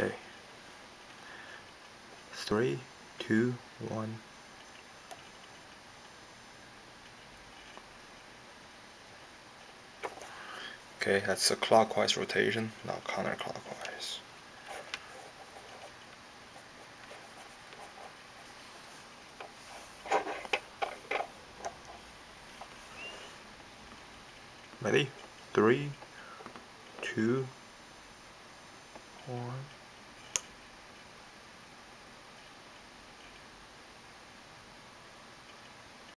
Okay. Three, two, one. Okay, that's a clockwise rotation, not counterclockwise. Ready? Three, two, one.